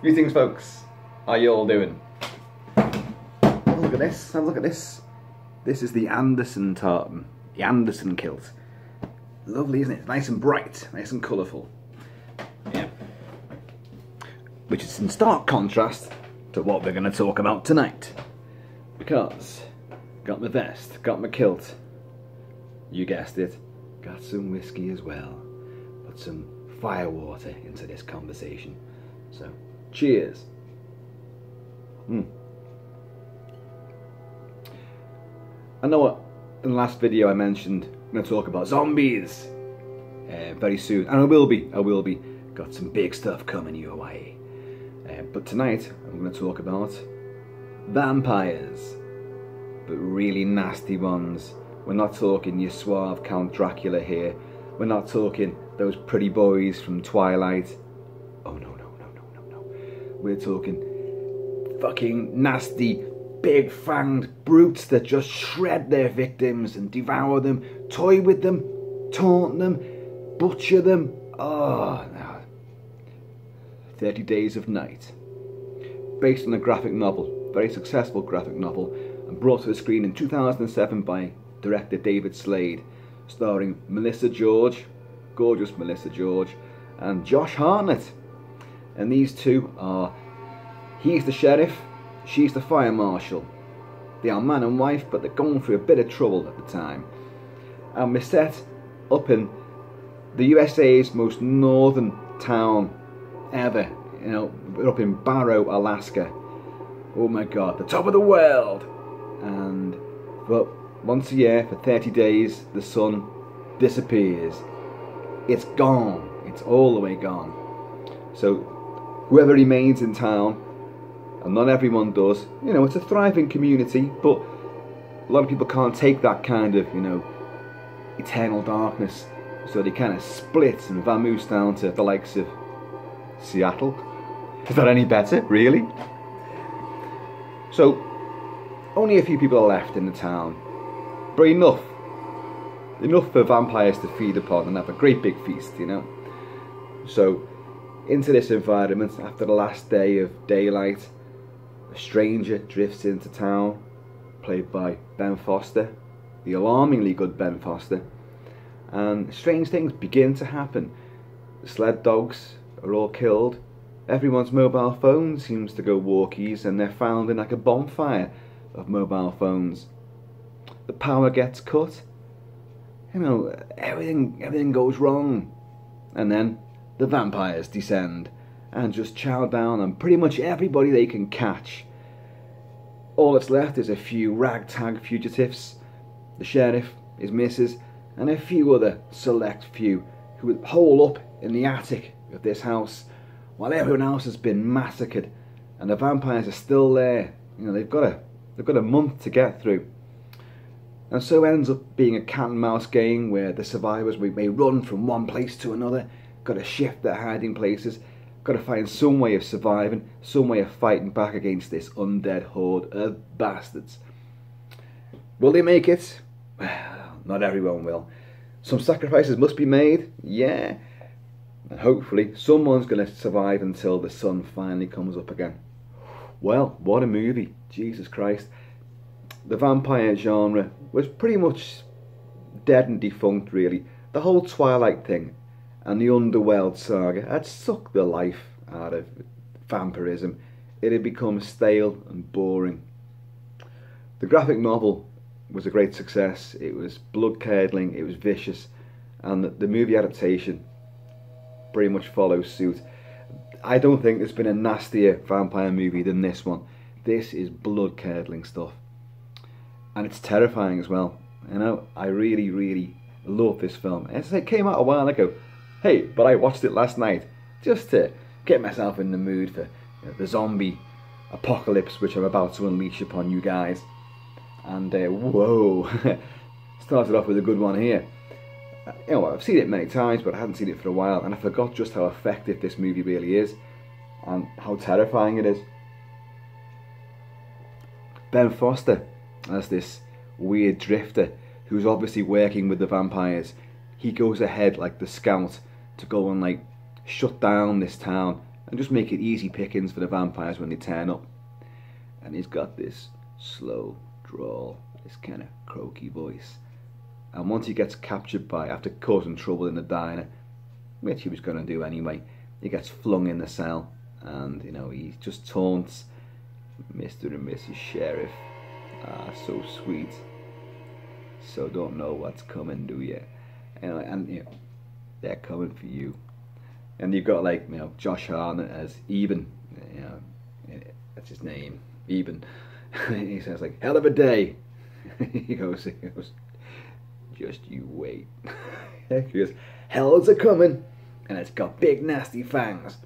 Greetings, folks. How you all doing? Have a look at this. Have a look at this. This is the Anderson tartan, the Anderson kilt. Lovely, isn't it? Nice and bright, nice and colourful. Yeah. Which is in stark contrast to what we're going to talk about tonight. Because, got my vest, got my kilt. You guessed it, got some whiskey as well. Put some firewater into this conversation. So, cheers. Hmm. I know what, in the last video I mentioned I'm going to talk about zombies uh, very soon, and I will be, I will be. Got some big stuff coming your way. Uh, but tonight I'm going to talk about vampires, but really nasty ones. We're not talking your suave Count Dracula here. We're not talking those pretty boys from Twilight. We're talking fucking nasty big fanged brutes that just shred their victims and devour them, toy with them, taunt them, butcher them. Ah, oh, no. 30 Days of Night. Based on a graphic novel, very successful graphic novel, and brought to the screen in 2007 by director David Slade, starring Melissa George, gorgeous Melissa George, and Josh Hartnett. And these two are, he's the sheriff, She's the fire marshal. They are man and wife, but they're going through a bit of trouble at the time. And we're set up in the USA's most northern town ever. You know, we're up in Barrow, Alaska. Oh my god, the top of the world! And, but once a year, for 30 days, the sun disappears. It's gone. It's all the way gone. So, whoever remains in town and not everyone does. You know, it's a thriving community, but a lot of people can't take that kind of, you know, eternal darkness. So they kind of split and vamoose down to the likes of Seattle. Is that any better, really? So, only a few people are left in the town, but enough. Enough for vampires to feed upon and have a great big feast, you know. So, into this environment, after the last day of daylight, a stranger drifts into town, played by Ben Foster, the alarmingly good Ben Foster, and strange things begin to happen. The sled dogs are all killed, everyone's mobile phone seems to go walkies, and they're found in like a bonfire of mobile phones. The power gets cut. You know, everything everything goes wrong. And then the vampires descend and just chow down on pretty much everybody they can catch. All that's left is a few ragtag fugitives, the sheriff, his missus, and a few other select few who hole up in the attic of this house while everyone else has been massacred and the vampires are still there. You know, they've got a they've got a month to get through. And so ends up being a cat and mouse game where the survivors may run from one place to another, got to shift their hiding places, Got to find some way of surviving, some way of fighting back against this undead horde of bastards. Will they make it? Well, not everyone will. Some sacrifices must be made, yeah. And hopefully someone's going to survive until the sun finally comes up again. Well, what a movie. Jesus Christ. The vampire genre was pretty much dead and defunct, really. The whole Twilight thing and the Underworld saga had sucked the life out of vampirism. It had become stale and boring. The graphic novel was a great success. It was blood curdling, it was vicious, and the movie adaptation pretty much follows suit. I don't think there's been a nastier vampire movie than this one. This is blood curdling stuff. And it's terrifying as well. You know, I really, really love this film. It came out a while ago, Hey, but I watched it last night just to get myself in the mood for you know, the zombie apocalypse which I'm about to unleash upon you guys. And uh, whoa, started off with a good one here. Uh, you know, I've seen it many times, but I hadn't seen it for a while, and I forgot just how effective this movie really is and how terrifying it is. Ben Foster as this weird drifter who's obviously working with the vampires. He goes ahead like the scout to go and like shut down this town and just make it easy pickings for the vampires when they turn up. And he's got this slow drawl, this kind of croaky voice. And once he gets captured by, after causing trouble in the diner, which he was going to do anyway, he gets flung in the cell and, you know, he just taunts Mr. and Mrs. Sheriff. Ah, so sweet. So don't know what's coming, do you? And, and you know, they're coming for you. And you've got like, you know, Josh Hartnett as Eben, you know, that's his name, Eben. he says like, hell of a day. he goes, he goes, just you wait. he goes, hell's a coming, and it's got big nasty fangs.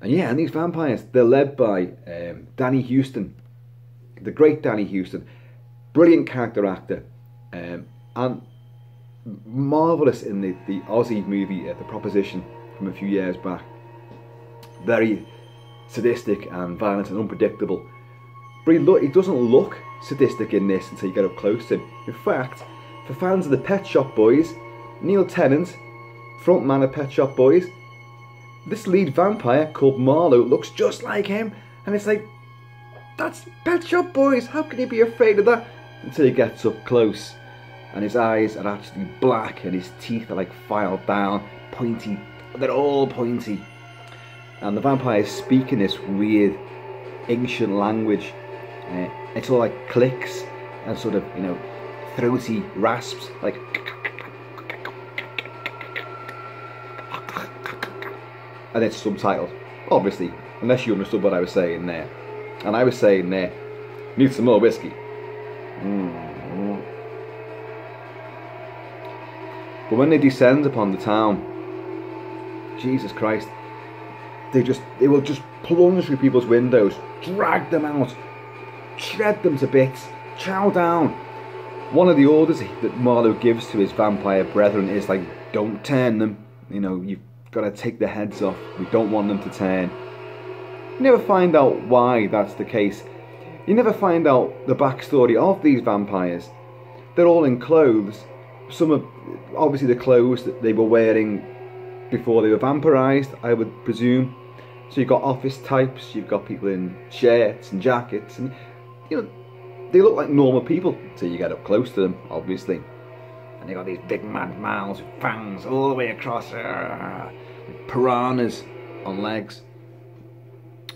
And yeah, and these vampires, they're led by um, Danny Huston, the great Danny Huston, brilliant character actor, um, and marvelous in the, the Aussie movie uh, The Proposition from a few years back. Very sadistic and violent and unpredictable. But he, he doesn't look sadistic in this until you get up close to him. In fact, for fans of the Pet Shop Boys, Neil Tennant, frontman of Pet Shop Boys, this lead vampire called Marlowe looks just like him, and it's like, that's Pet Shop Boys, how can you be afraid of that? Until he gets up close, and his eyes are actually black, and his teeth are like filed down, pointy, they're all pointy. And the vampires speak in this weird ancient language. Uh, it's all like clicks and sort of, you know, throaty rasps, like. And it's subtitled, obviously, unless you understood what I was saying there. And I was saying there, need some more whiskey. Mm. But when they descend upon the town, Jesus Christ, they just they will just plunge through people's windows, drag them out, shred them to bits, chow down. One of the orders that Marlowe gives to his vampire brethren is like, don't turn them. You know, you've got to take their heads off. We don't want them to turn. You never find out why that's the case. You never find out the backstory of these vampires. They're all in clothes. Some of, obviously, the clothes that they were wearing before they were vampirized, I would presume. So you've got office types, you've got people in shirts and jackets, and you know they look like normal people until you get up close to them, obviously. And they got these big mad mouths with fangs all the way across, uh, piranhas on legs.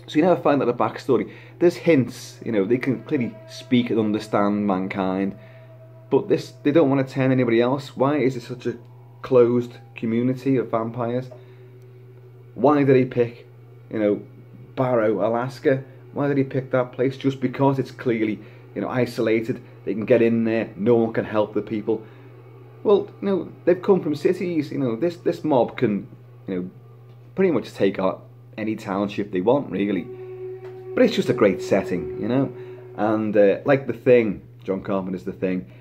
So you never find out the backstory. There's hints, you know, they can clearly speak and understand mankind, but this they don't want to turn anybody else. Why is it such a closed community of vampires? Why did he pick you know, Barrow, Alaska. Why did he pick that place? Just because it's clearly, you know, isolated. They can get in there. No one can help the people. Well, you know, they've come from cities. You know, this this mob can, you know, pretty much take out any township they want, really. But it's just a great setting, you know. And uh, like the thing, John Carpenter's the thing.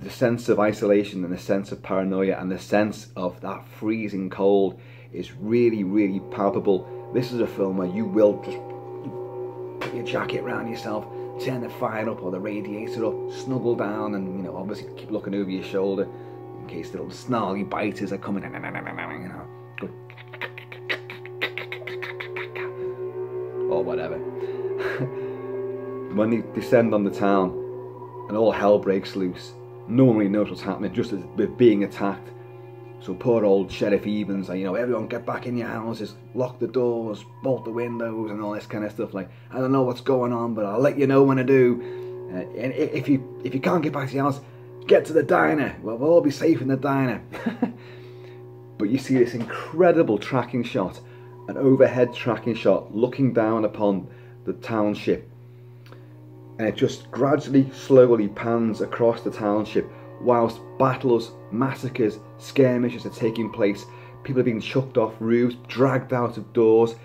The sense of isolation and the sense of paranoia and the sense of that freezing cold is really, really palpable this is a film where you will just put your jacket around yourself, turn the fire up or the radiator up, snuggle down, and you know, obviously keep looking over your shoulder in case little snarly biters are coming. You know, or whatever. when they descend on the town and all hell breaks loose, no one really knows what's happening, just as they're being attacked so poor old Sheriff Eben's, like, you know, everyone get back in your houses, lock the doors, bolt the windows, and all this kind of stuff. Like, I don't know what's going on, but I'll let you know when I do. Uh, and if you if you can't get back to your house, get to the diner. Well, we'll all be safe in the diner. but you see this incredible tracking shot, an overhead tracking shot, looking down upon the township, and it just gradually, slowly pans across the township whilst battles, massacres, skirmishes are taking place. People are being chucked off roofs, dragged out of doors.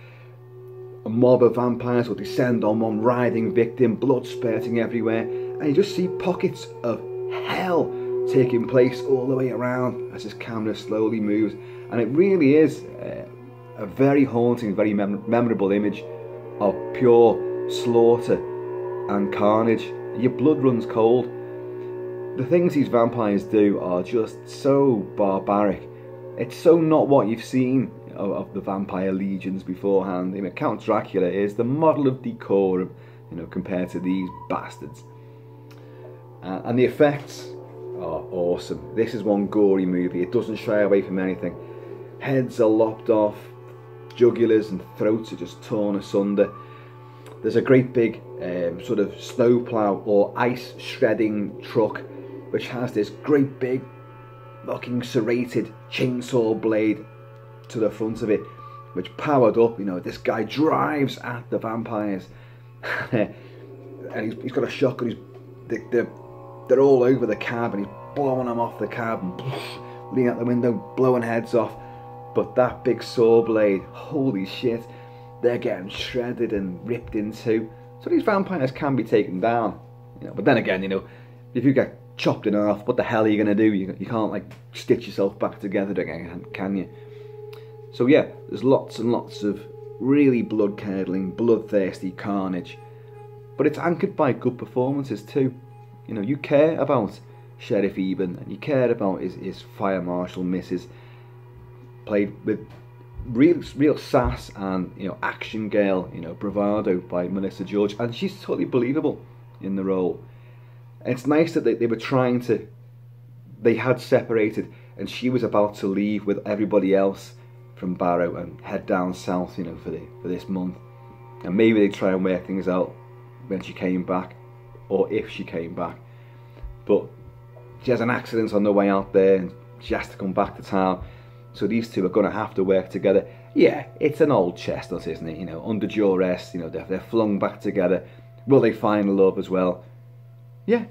A mob of vampires will descend on one writhing victim, blood spurting everywhere, and you just see pockets of hell taking place all the way around as this camera slowly moves. And it really is uh, a very haunting, very mem- memorable image of pure slaughter and carnage. Your blood runs cold the things these vampires do are just so barbaric. It's so not what you've seen of, of the vampire legions beforehand. You know, Count Dracula is the model of decorum, you know, compared to these bastards. Uh, and the effects are awesome. This is one gory movie. It doesn't shy away from anything. Heads are lopped off, jugulars and throats are just torn asunder. There's a great big um, sort of snowplow or ice shredding truck which has this great big fucking serrated chainsaw blade to the front of it which powered up, you know, this guy drives at the vampires and he's, he's got a shotgun, he's, they, they're, they're all over the cab and he's blowing them off the cab and leaning out the window, blowing heads off. But that big saw blade, holy shit, they're getting shredded and ripped into. So these vampires can be taken down. You know, but then again, you know, if you get chopped in half, what the hell are you going to do? You, you can't like stitch yourself back together again, can you? So yeah, there's lots and lots of really blood-curdling, bloodthirsty carnage. But it's anchored by good performances too. You know, you care about Sheriff Eben and you care about his, his fire marshal missus played with real real sass and you know action girl you know bravado by Melissa George. And she's totally believable in the role. It's nice that they, they were trying to they had separated and she was about to leave with everybody else from Barrow and head down south you know for the for this month. And maybe they try and work things out when she came back or if she came back. But she has an accident on the way out there and she has to come back to town so these two are going to have to work together. Yeah, it's an old chestnut, isn't it? You know, under duress, you know, they're, they're flung back together. Will they find love as well? Yeah,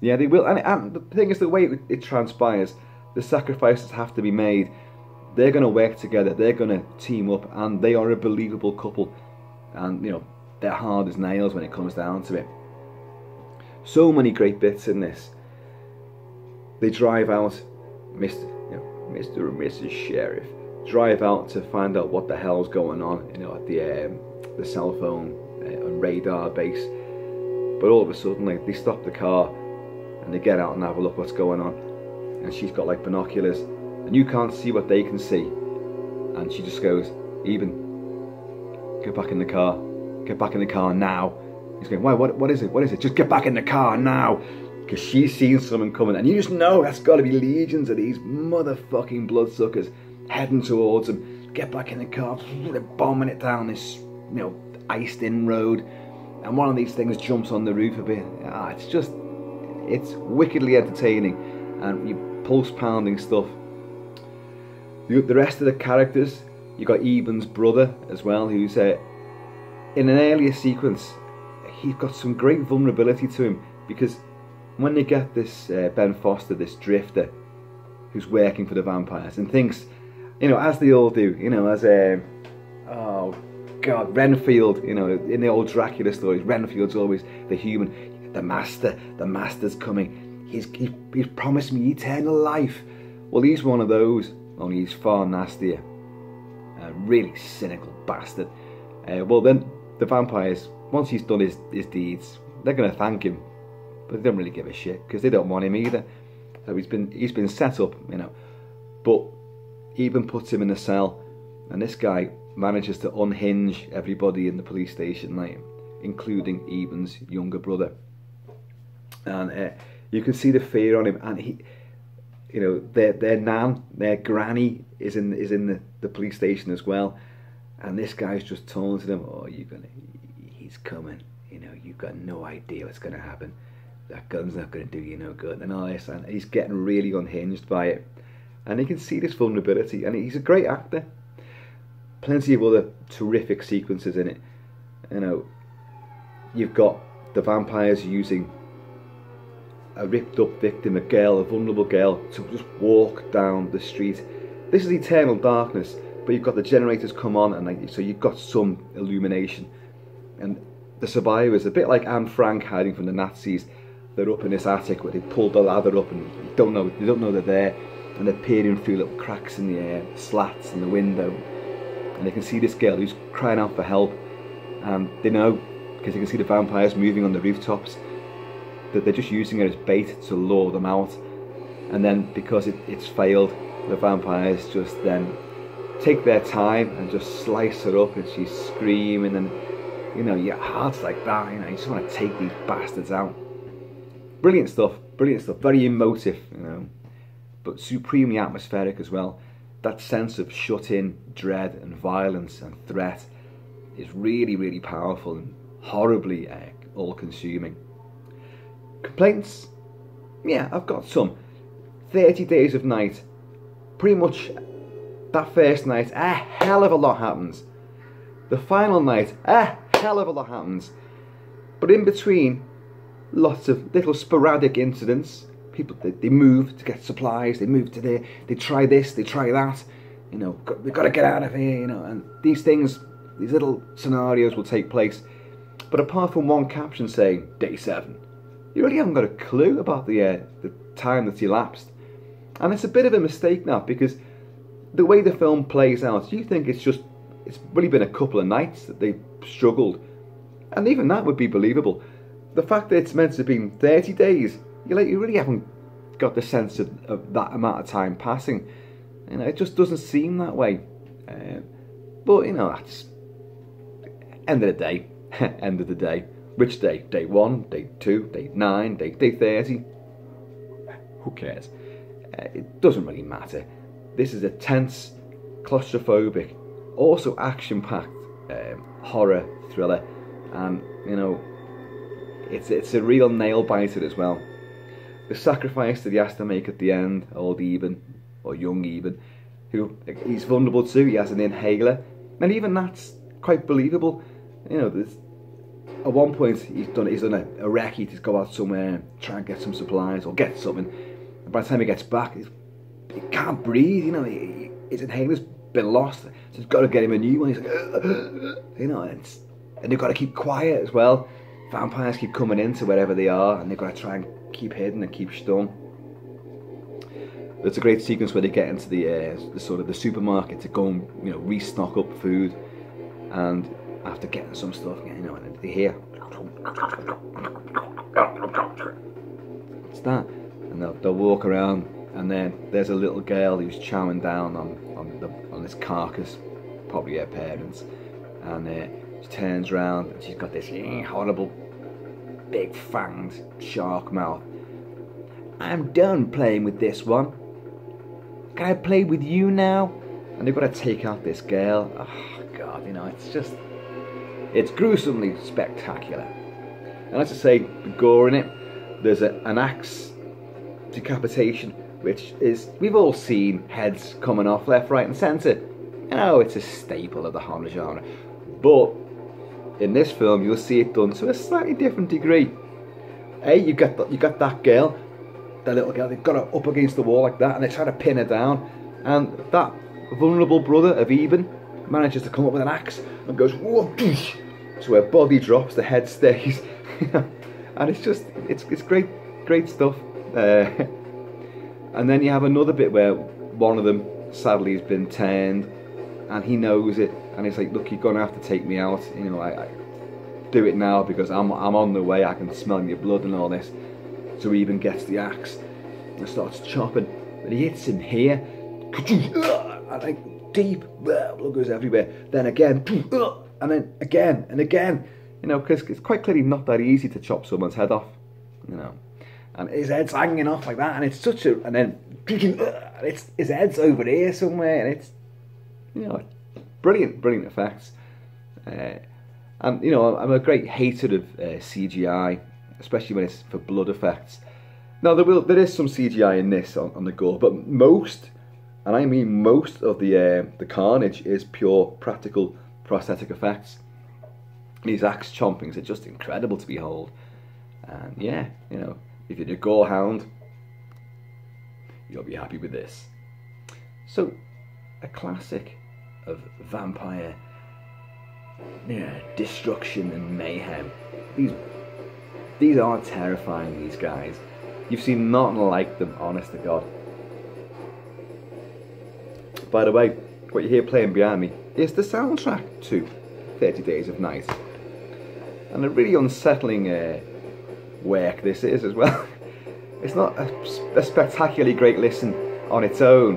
yeah, they will. And, and the thing is, the way it, it transpires, the sacrifices have to be made. They're going to work together. They're going to team up, and they are a believable couple. And you know, they're hard as nails when it comes down to it. So many great bits in this. They drive out, Mr. Mr. and Mrs. Sheriff drive out to find out what the hell's going on, you know, at the um, the cell phone uh, and radar base. But all of a sudden, like they stop the car and they get out and have a look what's going on. And she's got like binoculars, and you can't see what they can see. And she just goes, Eben, get back in the car. Get back in the car now." He's going, "Why? What? What is it? What is it? Just get back in the car now." Because she's seen someone coming, and you just know that's got to be legions of these motherfucking bloodsuckers heading towards them. Get back in the car, they're bombing it down this, you know, iced-in road, and one of these things jumps on the roof a bit. Ah, it's just, it's wickedly entertaining, and you pulse-pounding stuff. The, the rest of the characters, you got Eben's brother as well, who's uh, in an earlier sequence. He's got some great vulnerability to him because when they get this uh, Ben Foster, this drifter, who's working for the vampires and thinks, you know, as they all do, you know, as a, um, oh God, Renfield, you know, in the old Dracula stories, Renfield's always the human, the master, the master's coming. He's, he, he's promised me eternal life. Well, he's one of those, only he's far nastier. A really cynical bastard. Uh, well, then the vampires, once he's done his, his deeds, they're going to thank him but they don't really give a shit because they don't want him either. So he's been he's been set up, you know. But Eben puts him in a cell, and this guy manages to unhinge everybody in the police station, like including Eben's younger brother. And uh, you can see the fear on him, and he, you know, their their nan, their granny is in is in the, the police station as well, and this guy's just taunting them. Oh, you're gonna, he's coming. You know, you've got no idea what's gonna happen that gun's not going to do you no good. And all this and he's getting really unhinged by it. And you can see this vulnerability and he's a great actor. Plenty of other terrific sequences in it. You know you've got the vampires using a ripped up victim a girl a vulnerable girl to just walk down the street. This is eternal darkness but you've got the generators come on and like, so you've got some illumination. And the survivors a bit like Anne Frank hiding from the Nazis they're up in this attic where they pulled the ladder up and don't know they don't know they're there. And they're peering through little cracks in the air, slats in the window. And they can see this girl who's crying out for help. And they know because they can see the vampires moving on the rooftops that they're just using her as bait to lure them out. And then because it, it's failed the vampires just then take their time and just slice her up and she's screaming and you know your heart's like that you know you just want to take these bastards out brilliant stuff brilliant stuff. Very emotive you know but supremely atmospheric as well. That sense of shut in dread and violence and threat is really really powerful and horribly uh, all consuming complaints? Yeah i've got some. 30 days of night. Pretty much that first night, a hell of a lot happens. The final night, a hell of a lot happens. But in between, lots of little sporadic incidents. People, they, they move to get supplies, they move to there, they try this, they try that. You know, we've got to get out of here, you know, and these things, these little scenarios will take place. But apart from one caption saying, day seven, you really haven't got a clue about the, uh, the time that's elapsed. And it's a bit of a mistake now because the way the film plays out, you think it's just it's really been a couple of nights that they've struggled, and even that would be believable. The fact that it's meant to be 30 days, you like you really haven't got the sense of, of that amount of time passing. You know, it just doesn't seem that way. Uh, but you know, that's end of the day. end of the day. Which day? Day one, day two, day nine, day day thirty. Who cares? Uh, it doesn't really matter. This is a tense, claustrophobic, also action-packed um, horror thriller, and you know, it's it's a real nail biter as well. The sacrifice that he has to make at the end, old Eben or young Eben, who he's vulnerable to, he has an inhaler, and even that's quite believable. You know, there's at one point he's done he's done a, a recce to go out somewhere, try and get some supplies or get something. And by the time he gets back, he can't breathe, you know, he, his inhaler's been lost, so he's got to get him a new one. He's like, you know, and, and they've got to keep quiet as well. Vampires keep coming into wherever they are, and they've got to try and keep hidden and keep stum. There's a great sequence where they get into the, uh, the sort of the supermarket to go and you know restock up food, and after getting some stuff, you know, and they hear it's that, and they'll, they'll walk around and then there's a little girl who's chowing down on on, the, on this carcass, probably her parents, and uh, she turns around and she's got this horrible, big fanged shark mouth. I'm done playing with this one. Can I play with you now? And they've got to take out this girl. Oh God, you know, it's just, it's gruesomely spectacular. And let's just say, the gore in it. There's a, an axe decapitation which is, we've all seen heads coming off left, right and centre. You know, it's a staple of the horror genre. But in this film, you'll see it done to a slightly different degree. Hey, you got the, you got that girl, that little girl, they've got her up against the wall like that, and they try to pin her down, and that vulnerable brother of Eben manages to come up with an axe and goes whoa, so her body drops, the head stays, and it's just it's it's great great stuff. Uh, And then you have another bit where one of them sadly has been turned and he knows it and he's like, look, you're to have to take me out. You know, I, I do it now because I'm, I'm on the way. I can smell your blood and all this. So he even gets the axe and starts chopping. But he hits him here. And like deep, blood goes everywhere. Then again, and then again and again. You know, because it's quite clearly not that easy to chop someone's head off. You know and his head's hanging off like that, and it's such a, and then it's his head's over here somewhere, and it's, you know, brilliant, brilliant effects. Uh, and you know, I'm a great hater of uh, CGI, especially when it's for blood effects. Now there will, there is some CGI in this on, on the gore, but most, and I mean most of the uh, the carnage is pure practical prosthetic effects. These axe chompings are just incredible to behold, and yeah, you know, if you're a gore hound, you'll be happy with this. So, a classic of vampire yeah, destruction and mayhem. These these are terrifying, these guys. You've seen nothing like them, honest to God. By the way, what you hear playing behind me is the soundtrack to 30 Days of Night. And a really unsettling uh, work this is as well. it's not a, a spectacularly great listen on its own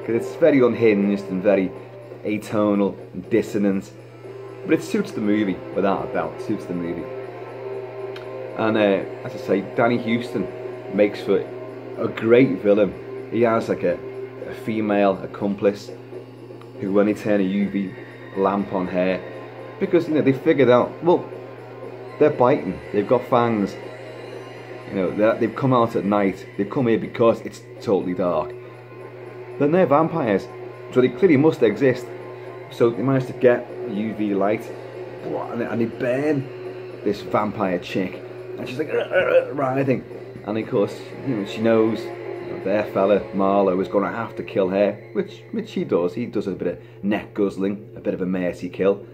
because it's very unhinged and very atonal, dissonant, but it suits the movie without a doubt. It suits the movie. And uh, as I say, Danny Huston makes for a great villain. He has like a, a female accomplice who when he turn a UV lamp on her because you know they figured out well they're biting, they've got fangs. You know they've come out at night. They've come here because it's totally dark. Then they're vampires, so they clearly must exist. So they managed to get UV light, and they burn this vampire chick, and she's like uh, uh, uh, writhing. And of course, you know, she knows their fella Marlowe is going to have to kill her, which which he does. He does a bit of neck guzzling, a bit of a mercy kill.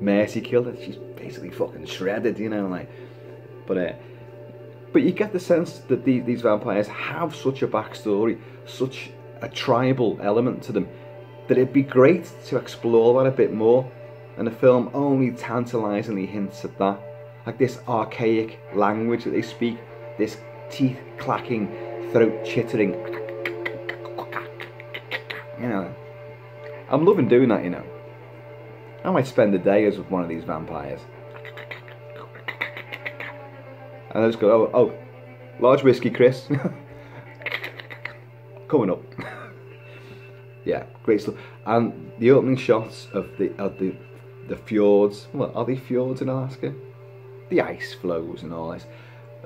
Mercy kill she's basically fucking shredded, you know, like. But uh, but you get the sense that these these vampires have such a backstory, such a tribal element to them, that it'd be great to explore that a bit more. And the film only tantalisingly hints at that, like this archaic language that they speak, this teeth clacking, throat chittering. You know, I'm loving doing that. You know, I might spend a day as one of these vampires. And I just go, oh, oh, large whiskey, Chris. Coming up. yeah, great stuff. And the opening shots of the of the the fjords. What are they fjords in Alaska? The ice flows and all this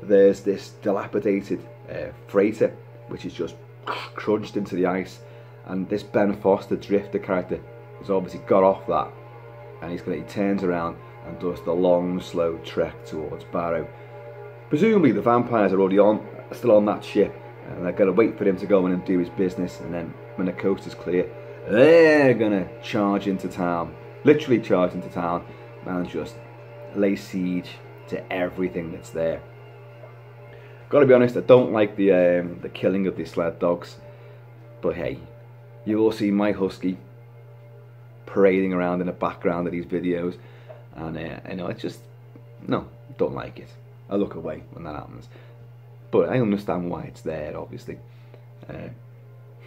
there's this dilapidated uh, freighter which is just crunched into the ice and this Ben Foster drifter character has obviously got off that and he's gonna, he turns around and does the long slow trek towards Barrow. Presumably the vampires are already on, still on that ship and they're gonna wait for him to go in and do his business and then when the coast is clear they're gonna charge into town, literally charge into town and just lay siege to everything that's there. Gotta be honest, I don't like the um, the killing of these sled dogs. But hey, you will see my husky parading around in the background of these videos, and uh, you know, it's just no, don't like it. I look away when that happens. But I understand why it's there, obviously. Uh,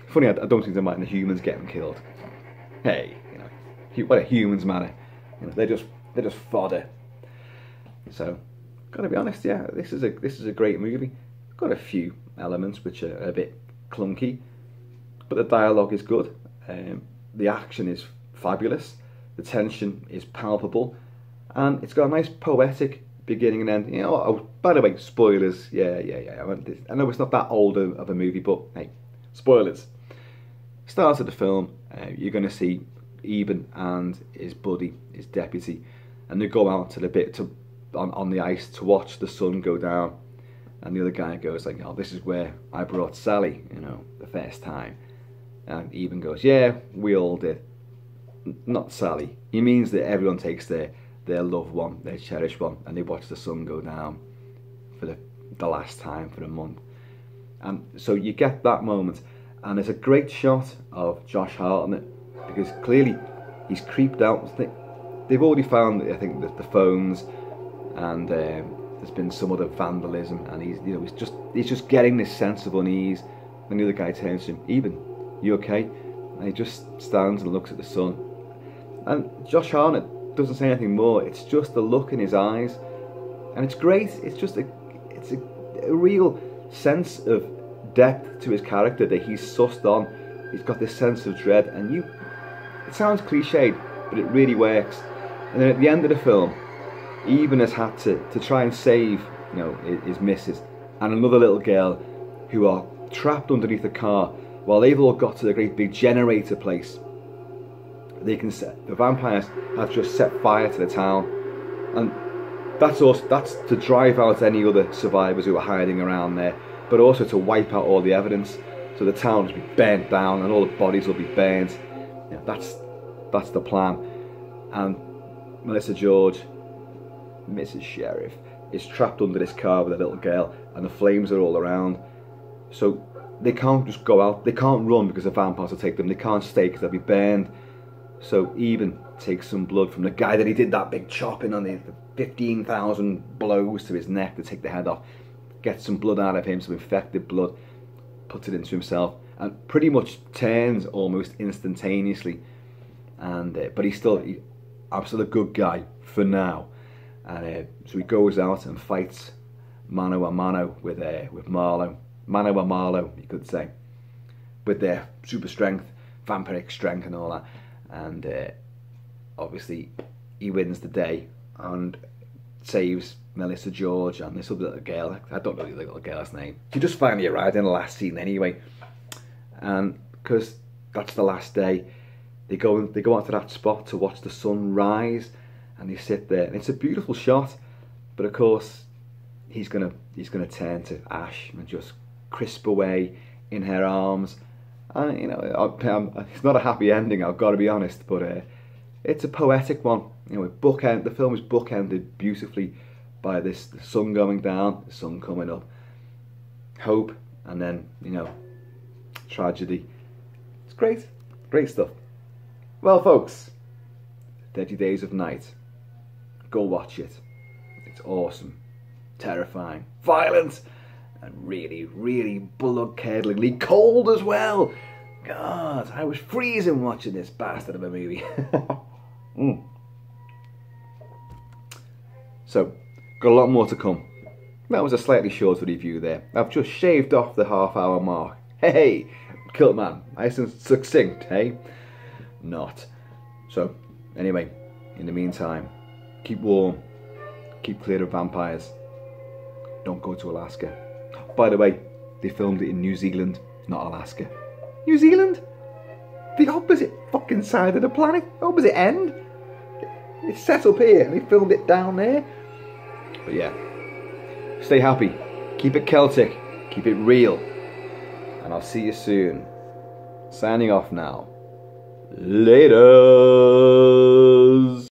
funny, I, I don't think they mind the humans getting killed. Hey, you know, what a humans matter. You know, they're just they're just fodder. So gotta be honest, yeah, this is a this is a great movie. Got a few elements which are a bit clunky, but the dialogue is good. Um, the action is fabulous. The tension is palpable, and it's got a nice poetic beginning and end. You know, oh, by the way, spoilers. Yeah, yeah, yeah. I know it's not that old of a movie, but hey, spoilers. Start of the film, uh, you're going to see Eben and his buddy, his deputy, and they go out to the bit to on, on the ice to watch the sun go down. And the other guy goes like, oh, this is where I brought Sally, you know, the first time. And Eben goes, yeah, we all did. Not Sally. He means that everyone takes their, their loved one, their cherished one, and they watch the sun go down for the, the last time for a month. And so you get that moment. And there's a great shot of Josh Hartnett because clearly he's creeped out. They've already found, I think, the, the phones and um, there's been some other vandalism, and he's you know he's just he's just getting this sense of unease. And the other guy turns to him, Eben, you okay? And he just stands and looks at the sun. And Josh Hartnett doesn't say anything more. It's just the look in his eyes, and it's great. It's just a it's a, a real sense of depth to his character that he's sussed on. He's got this sense of dread, and you. It sounds cliched, but it really works. And then at the end of the film, Eben has had to, to try and save you know his missus and another little girl who are trapped underneath the car while they've all got to the great big generator place they can set the vampires have just set fire to the town and that's also that's to drive out any other survivors who are hiding around there but also to wipe out all the evidence so the town will be burnt down and all the bodies will be burned yeah, that's that's the plan and Melissa George Mrs. Sheriff is trapped under this car with a little girl and the flames are all around. So they can't just go out, they can't run because the vampires will take them, they can't stay because they'll be burned. So Eben takes some blood from the guy that he did that big chopping on the 15,000 blows to his neck to take the head off. Gets some blood out of him, some infected blood, puts it into himself, and pretty much turns almost instantaneously. And uh, but he's still he, good guy for now. And uh, so he goes out and fights mano a mano with uh, with Marlowe, mano a Marlowe, you could say, with their super strength, vampiric strength, and all that. And uh, obviously, he wins the day and saves Melissa George and this other little girl. I don't know the little girl's name. She just finally arrived in the last scene anyway, and because that's the last day, they go they go out to that spot to watch the sun rise, and they sit there, and it's a beautiful shot. But of course, he's gonna he's gonna turn to ash and just crisp away in her arms. And you know, I, it's not a happy ending. I've got to be honest, but uh, it's a poetic one. You know, bookend. The film is bookended beautifully by this the sun going down, the sun coming up, hope, and then you know, tragedy. It's great, great stuff. Well, folks, Thirty Days of Night. Go watch it. It's awesome, terrifying, violent, and really, really blood-curdlingly cold as well. God, I was freezing watching this bastard of a movie. mm. So, got a lot more to come. That was a slightly shorter review there. I've just shaved off the half hour mark. Hey, Kiltman, nice and succinct, hey? Not. So, anyway, in the meantime, keep warm, keep clear of vampires, don't go to Alaska. By the way, they filmed it in New Zealand, not Alaska. New Zealand? The opposite fucking side of the planet, opposite end. It's set up here, and they filmed it down there. But yeah, stay happy, keep it Celtic, keep it real, and I'll see you soon. Signing off now. Later.